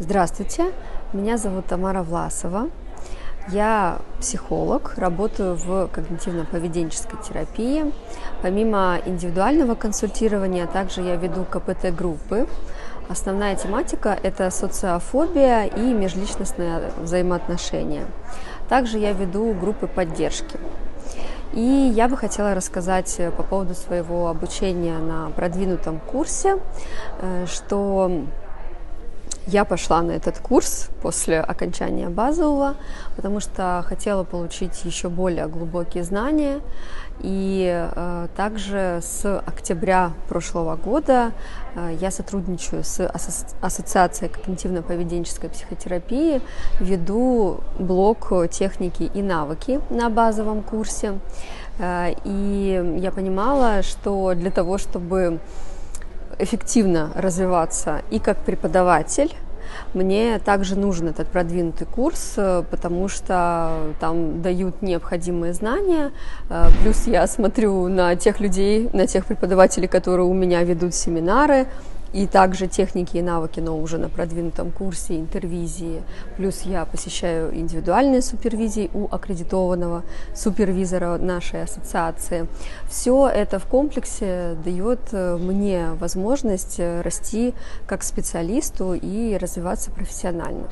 Здравствуйте, меня зовут Тамара Власова. Я психолог, работаю в когнитивно-поведенческой терапии. Помимо индивидуального консультирования, также я веду КПТ-группы. Основная тематика – это социофобия и межличностные взаимоотношения. Также я веду группы поддержки. И я бы хотела рассказать по поводу своего обучения на продвинутом курсе, э, что я пошла на этот курс после окончания базового, потому что хотела получить еще более глубокие знания. И э, также с октября прошлого года э, я сотрудничаю с асо- Ассоциацией когнитивно-поведенческой психотерапии, веду блок техники и навыки на базовом курсе. Э, и я понимала, что для того, чтобы эффективно развиваться и как преподаватель, мне также нужен этот продвинутый курс, э, потому что там дают необходимые знания. Э, плюс я смотрю на тех людей, на тех преподавателей, которые у меня ведут семинары, и также техники и навыки, но уже на продвинутом курсе интервизии. Плюс я посещаю индивидуальные супервизии у аккредитованного супервизора нашей ассоциации. Все это в комплексе дает э, мне возможность э, расти как специалисту и развиваться профессионально.